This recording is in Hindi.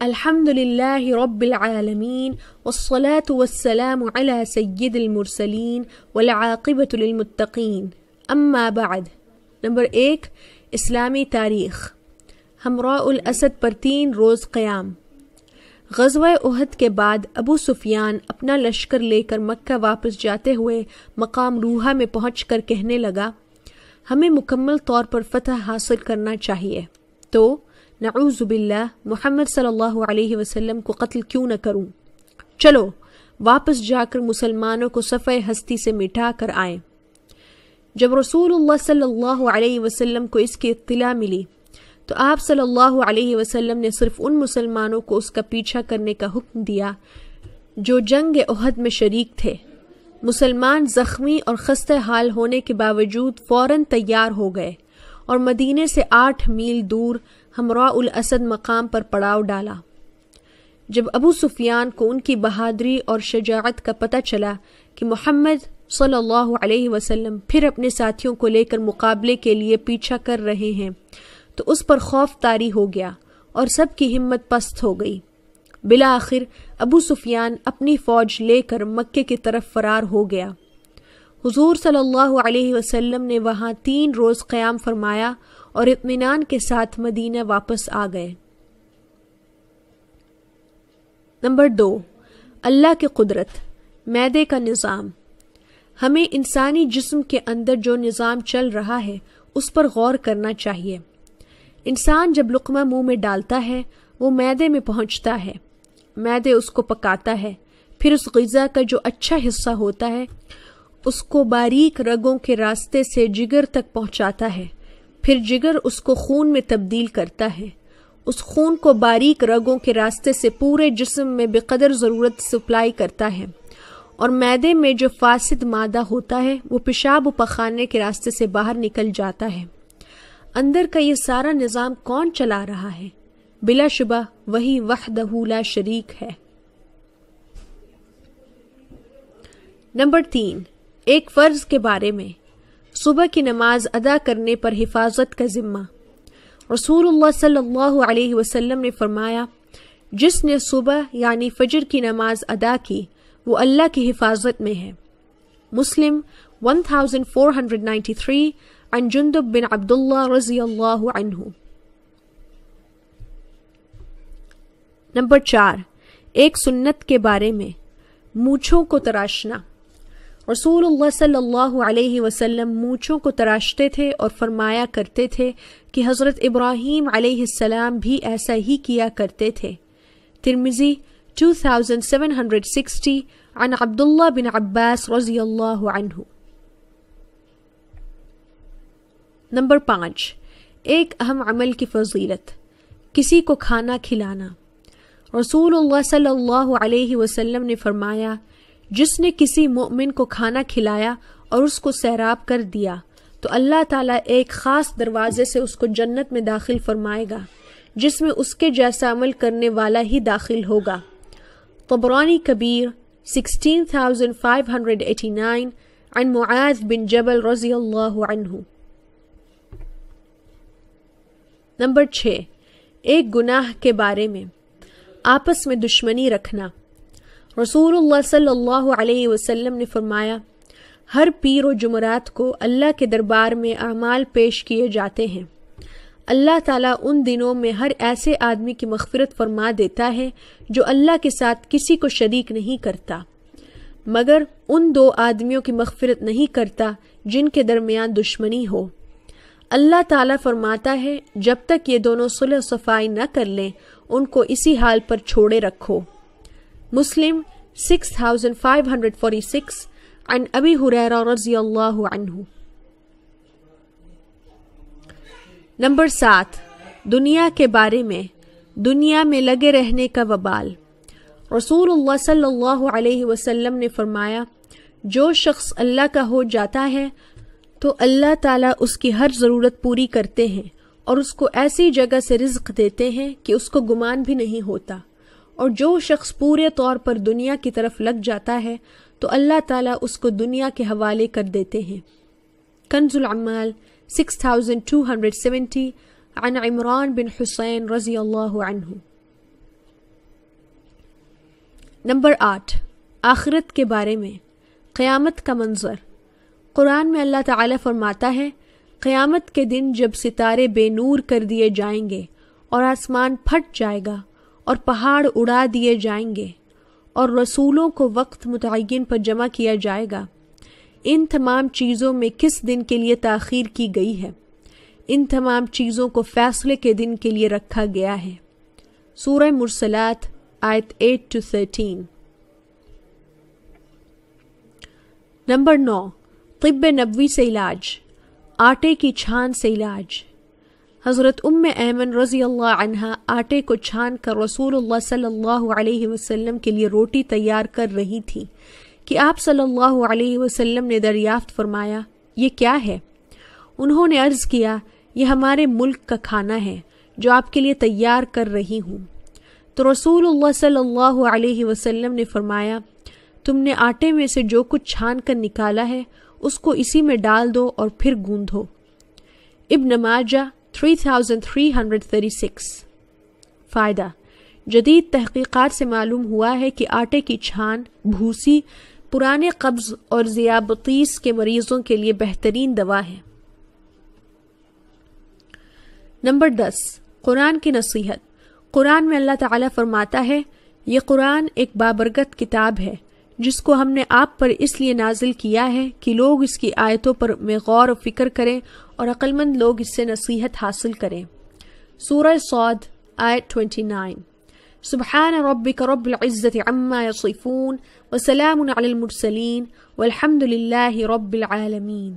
रब्बिल आलमीन वस्सलातु वस्सलामु अला सय्यिदिल मुरसलीन वल आक़िबतु लिल मुत्तक़ीन अम्मा बाद नंबर एक इस्लामी तारीख़ हमराउल असद पर तीन रोज़ क़याम गजवा उहद के बाद अबू सुफियान अपना लश्कर लेकर मक्का वापस जाते हुए मकाम रूहा में पहुंचकर कहने लगा हमें मुकम्मल तौर पर फतह हासिल करना चाहिए तो नऊज़ुबिल्ला मोहम्मद सल्लल्लाहु अलैहि वसल्लम को कत्ल क्यों न करूँ चलो वापस जाकर मुसलमानों को सफ़े हस्ती से मिटा कर आए जब रसूलुल्लाह सल्लल्लाहु अलैहि वसल्लम को इसकी इत्तला मिली तो आप सल्लल्लाहु अलैहि वसल्लम ने सिर्फ़ उन मुसलमानों को उसका पीछा करने का हुक्म दिया जो जंग उहद में शरीक थे मुसलमान जख्मी और खस्ते हाल होने के बावजूद फ़ौरन तैयार हो गए और मदीने से आठ मील दूर हमरा उल असद मकाम पर पड़ाव डाला। जब अबू सुफियान को उनकी बहादुरी और शजात का पता चला कि मोहम्मद सल्लल्लाहु अलैहि वसल्लम फिर अपने साथियों को लेकर मुकाबले के लिए पीछा कर रहे हैं तो उस पर खौफ तारी हो गया और सबकी हिम्मत पस्त हो गई। बिला आखिर अबू सुफियान अपनी फौज लेकर मक्के की तरफ़ फरार हो गया। हुजूर सल्लल्लाहु अलैहि वसल्लम ने वहाँ तीन रोज क़याम फरमाया और इत्मीनान के साथ मदीना वापस आ गए। नंबर दो, अल्लाह की कुदरत, मैदे का निज़ाम। हमें इंसानी जिस्म के अंदर जो निज़ाम चल रहा है, उस पर गौर करना चाहिए। इंसान जब लुकमा मुँह में डालता है, वो मैदे में पहुँचता है। मैदे उसको पकाता है, फिर उस गज़ा का जो अच्छा हिस्सा होता है, उसको बारीक रगों के रास्ते से जिगर तक पहुंचाता है। फिर जिगर उसको खून में तब्दील करता है। उस खून को बारीक रगों के रास्ते से पूरे जिस्म में बेकदर ज़रूरत सप्लाई करता है। और मैदे में जो फासिद मादा होता है, वो पेशाब पखाने के रास्ते से बाहर निकल जाता है। अंदर का ये सारा निज़ाम कौन चला रहा है? बिलाशुबा वही वहदहूला शरीक है। नंबर तीन, एक फ़र्ज़ के बारे में। सुबह की नमाज़ अदा करने पर हिफाजत का जिम्मा। रसूलुल्लाह सल्लल्लाहु ने फरमाया, जिसने सुबह यानी फजर की नमाज़ अदा की, वो अल्लाह की हिफाजत में है। मुस्लिम 1493 अन जुंदब बिन अब्दुल्ला रज़ी अल्लाह अन्हु। नंबर चार, एक सुन्नत के बारे में, मूछों को तराशना। रसूलुल्लाह सल्लल्लाहु अलैहि को तराशते थे और फरमाया करते थे कि हज़रत इब्राहीम अलैहिस्सलाम भी ऐसा ही किया करते थे। तिरमिजी 2760 अन अब्दुल्ला बिन अब्बास रज़ी अल्लाह नंबर पाँच, एक अहम अमल की फजीलत, किसी को खाना खिलाना। रसूलुल्लाह सल्लल्लाहु अलैहि ने फरमाया जिसने किसी मोमिन को खाना खिलाया और उसको सैराब कर दिया तो अल्लाह ताला एक ख़ास दरवाजे से उसको जन्नत में दाखिल फरमाएगा, जिसमें उसके जैसा अमल करने वाला ही दाखिल होगा। तबरानी कबीर 16589 अन मुआज बिन जबल रज़ी अल्लाह अन्हु। नंबर छः, एक गुनाह के बारे में, आपस में दुश्मनी रखना। रसूलुल्लाह सल्लल्लाहु ने फरमाया, हर पीर व जुमरात को अल्लाह के दरबार में अमाल पेश किए जाते हैं। अल्लाह ताला उन दिनों में हर ऐसे आदमी की मगफरत फरमा देता है जो अल्लाह के साथ किसी को शरीक नहीं करता। मगर उन दो आदमियों की मगफरत नहीं करता जिनके दरमियान दुश्मनी हो। अल्लाह ताला फरमाता है, जब तक ये दोनों सुलह सफ़ाई न कर लें, उनको इसी हाल पर छोड़े रखो। मुस्लिम 6546 अन अबी हुरैरा रज़ी अल्लाह अन्हु नंबर सात, दुनिया के बारे में, दुनिया में लगे रहने का वबाल। रसूलुल्लाह सल्लल्लाहु अलैहि वसल्लम ने फरमाया, जो शख्स अल्लाह का हो जाता है तो अल्लाह ताला उसकी हर ज़रूरत पूरी करते हैं और उसको ऐसी जगह से रिज्क देते हैं कि उसको गुमान भी नहीं होता। और जो शख्स पूरे तौर पर दुनिया की तरफ़ लग जाता है तो अल्लाह ताला उसको दुनिया के हवाले कर देते हैं। कंजुल अमाल 6270 अन इमरान बिन हुसैन रज़ी अन्हु नंबर आठ आखिरत के बारे में, क़यामत का मंज़र। कुरान में अल्लाह ताला फरमाता है, क़यामत के दिन जब सितारे बेनूर कर दिए जाएँगे और आसमान फट जाएगा और पहाड़ उड़ा दिए जाएँगे, और रसूलों को वक्त मुतन पर जमा किया जाएगा। इन तमाम चीज़ों में किस दिन के लिए ताख़ीर की गई है? इन तमाम चीज़ों को फैसले के दिन के लिए रखा गया है। सूरह मुरसलात, आयत एट टू थर्टीन नंबर नौ, तिब्ब नबवी से इलाज, आटे की छान से इलाज। हज़रत उम्म ऐमन रज़ी अल्लाह अनहा आटे को छान कर रसूलुल्लाह सल्लल्लाहु अलैहि वसल्लम के लिए रोटी तैयार कर रही थी कि आप सल्लल्लाहु अलैहि वसल्लम ने दरियाफ्त फरमाया, ये क्या है? उन्होंने अर्ज़ किया, ये हमारे मुल्क का खाना है, जो आपके लिए तैयार कर रही हूँ। तो रसूलुल्लाह सल्लल्लाहु अलैहि वसल्लम ने फरमाया, तुमने आटे में से जो कुछ छान कर निकाला है, उसको इसी में डाल दो और फिर गूंधो। इब्न माजा 3336 फ़ायदा, जदीद तहकीक़ात से मालूम हुआ है कि आटे की छान, भूसी, पुराने कब्ज़ और ज़ियाबतीस के मरीज़ों के लिए बेहतरीन दवा है। नंबर दस, कुरान की नसीहत। कुरान में अल्लाह ताला फरमाता है, ये कुरान एक बाबरगत किताब है, जिसको हमने आप पर इसलिए नाजिल किया है कि लोग इसकी आयतों पर में गौर फ़िक्र करें और अक्लमंद लोग इससे नसीहत हासिल करें सूरह सौद आयत 29 सुबहान रब्बिक रब्बिल इज़्ज़ति अम्मा यसिफून व सलामुन अलल मुरसलीन वल्हम्दुलिल्लाहि रब्बिल आलमीन